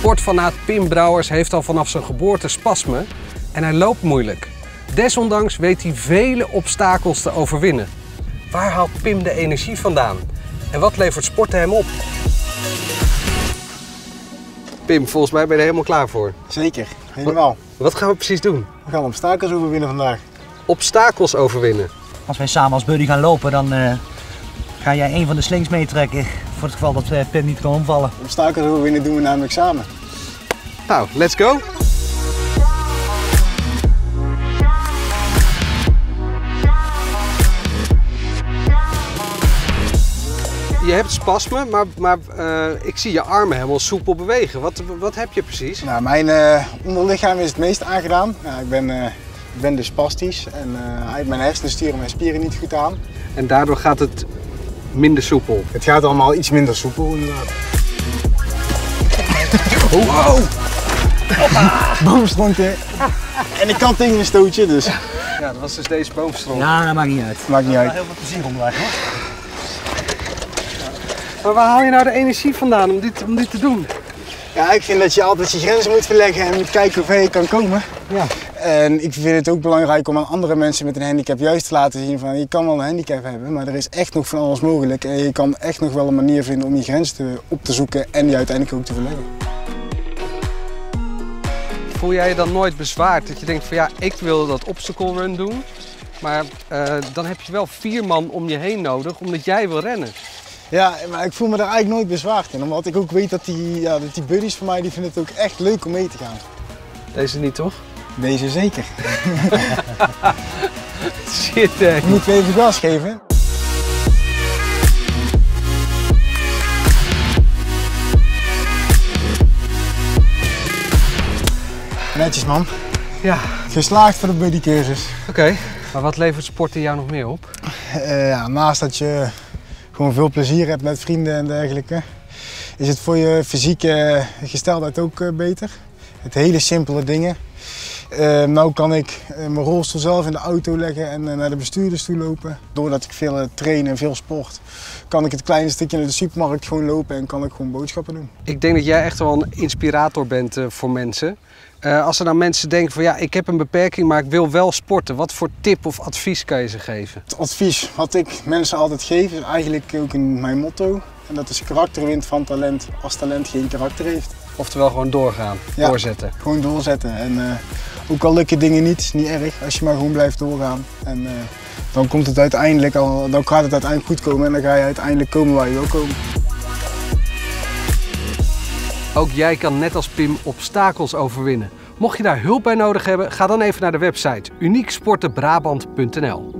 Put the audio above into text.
Sportfanaat Pim Brouwers heeft al vanaf zijn geboorte spasme en hij loopt moeilijk. Desondanks weet hij vele obstakels te overwinnen. Waar haalt Pim de energie vandaan? En wat levert sporten hem op? Pim, volgens mij ben je er helemaal klaar voor. Zeker, helemaal. Wat gaan we precies doen? We gaan obstakels overwinnen vandaag. Obstakels overwinnen. Als wij samen als buddy gaan lopen, dan eh, ga jij een van de slings meetrekken. Voor het geval dat uh, Pim niet kan omvallen. Obstakels overwinnen doen we namelijk samen. Nou, let's go! Je hebt spasme, maar, maar eh, ik zie je armen helemaal soepel bewegen. Wat, wat heb je precies? Nou, mijn eh, onderlichaam is het meest aangedaan. Nou, ik, ben, eh, ik ben dus spastisch en uit mijn hersenen sturen mijn spieren niet goed aan. En daardoor gaat het minder soepel. Het gaat allemaal iets minder soepel inderdaad. Oh, wow! Boomstronken. En ik kan tegen een stootje, dus Ja, dat was dus deze boomstrom. Ja, dat maakt niet uit. maakt niet uit. Heel veel plezier onderweg hoor. Maar waar haal je nou de energie vandaan om dit, om dit te doen? Ja, ik vind dat je altijd je grenzen moet verleggen en moet kijken hoe ver je kan komen. Ja. En ik vind het ook belangrijk om aan andere mensen met een handicap juist te laten zien van je kan wel een handicap hebben, maar er is echt nog van alles mogelijk. En je kan echt nog wel een manier vinden om je grenzen te- op te zoeken en die uiteindelijk ook te verleggen. Voel jij je dan nooit bezwaard dat je denkt van ja, ik wil dat obstacle run doen, maar eh, dan heb je wel vier man om je heen nodig omdat jij wil rennen. Ja, maar ik voel me daar eigenlijk nooit bezwaard in, omdat ik ook weet dat die, ja, dat die buddies van mij die vinden het ook echt leuk om mee te gaan. Deze niet toch? Deze zeker. Shit, hè. Ik moet even gas geven. Netjes man. Ja, Geslaagd voor de buddycursus. oké. Maar wat levert sporten jou nog meer op? Eh, ja, naast dat je gewoon veel plezier hebt met vrienden en dergelijke, is het voor je fysieke gesteldheid ook eh, beter. Het hele simpele dingen. Eh nou kan ik eh, mijn rolstoel zelf in de auto leggen en eh, naar de bestuurders toe lopen. Doordat ik veel train en veel sport, kan ik het kleine stukje naar de supermarkt gewoon lopen en kan ik gewoon boodschappen doen. Ik denk dat jij echt wel een inspirator bent voor mensen. Als er nou mensen denken van ja, ik heb een beperking, maar ik wil wel sporten. Wat voor tip of advies kan je ze geven? Het advies wat ik mensen altijd geef is eigenlijk ook mijn motto. En dat is karakter wint van talent als talent geen karakter heeft. Oftewel gewoon doorgaan, Ja. doorzetten. Gewoon doorzetten. En eh, ook al lukken dingen niet, is niet erg als je maar gewoon blijft doorgaan. En eh, dan komt het uiteindelijk al, dan gaat het uiteindelijk goed komen en dan ga je uiteindelijk komen waar je wil komen. Ook jij kan net als Pim obstakels overwinnen. Mocht je daar hulp bij nodig hebben, ga dan even naar de website unieksportenbrabant.nl.